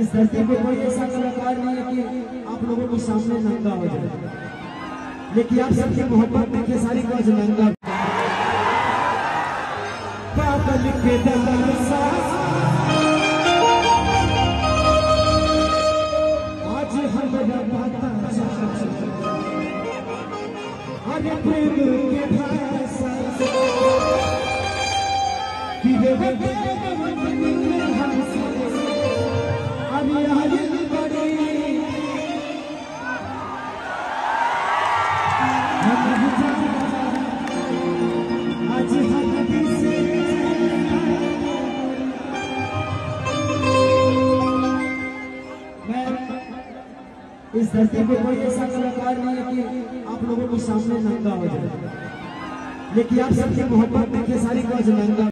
इस धरती पे कोई ऐसा कलाकार नहीं है कि आप लोगों के सामने नंगा हो जाए। लेकिन आप सबकी मोहब्बत में खेसारी को नंगा के आज हमरा पता अरे प्रेम के भाषा कि हमसे इस धरती पे कोई ऐसा कलाकार नहीं है कि आप लोगों के सामने नंगा हो जाए। लेकिन आप सबकी मोहब्बत में सारी को नंगा